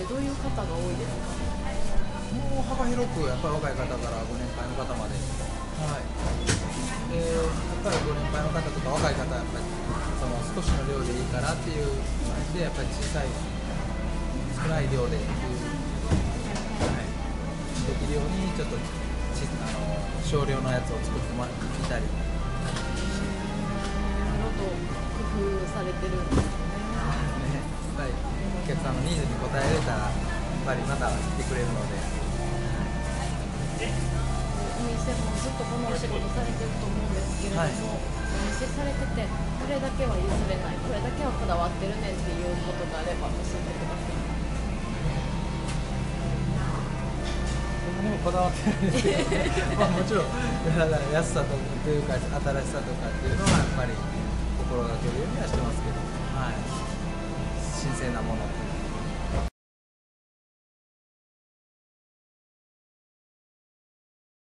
ってどういう方が多いですか？もう幅広くやっぱり若い方からご年配の方まで。はい。でやっぱりご年配の方とか若い方はやっぱりその少しの量でいいからっていう感じでやっぱり小さい少ない量でっていう、はい、できるようにちょっとちあの少量のやつを作ってみたり。いろいろと工夫されてるんですさんのニーズに応えれたらやっぱりまた来てくれるので、お店もずっとこのお仕事されてると思うんですけれども、はい。お店されててこれだけは譲れない。これだけはこだわってるねってい。うことがあれば教えてください。にもこだわってない。んですけど、まあもちろん安さととい。うか新しさとかってい。うのはやっぱり心がけるようにはしてますけど、はい、新鮮なものってい。う